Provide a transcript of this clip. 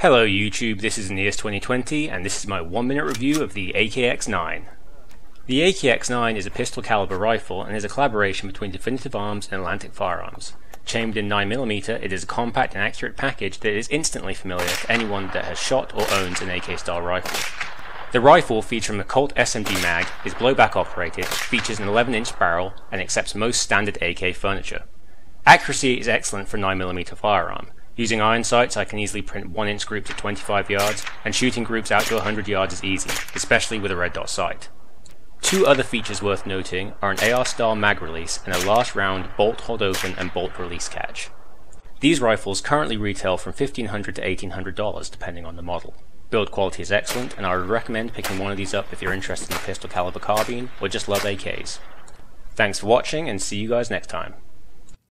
Hello YouTube, this is Aeneas 2020 and this is my one minute review of the AKX-9. The AKX-9 is a pistol caliber rifle and is a collaboration between Definitive Arms and Atlantic Firearms. Chambered in 9mm, it is a compact and accurate package that is instantly familiar to anyone that has shot or owns an AK style rifle. The rifle, featuring a Colt SMG mag, is blowback operated, features an 11 inch barrel, and accepts most standard AK furniture. Accuracy is excellent for 9mm firearm. Using iron sights, I can easily print 1 inch groups at 25 yards, and shooting groups out to 100 yards is easy, especially with a red dot sight. Two other features worth noting are an AR style mag release and a last round bolt hold open and bolt release catch. These rifles currently retail from 1500 to $1800 depending on the model. Build quality is excellent, and I would recommend picking one of these up if you're interested in a pistol caliber carbine or just love AKs. Thanks for watching, and see you guys next time.